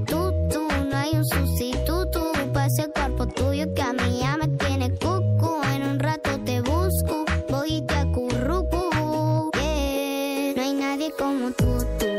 tú, tú. No hay un sustituto para ese cuerpo tuyo que a mí ya me tiene cucu. En un rato te busco, voy y te acurruco. Yeah. No hay nadie como tú, tú.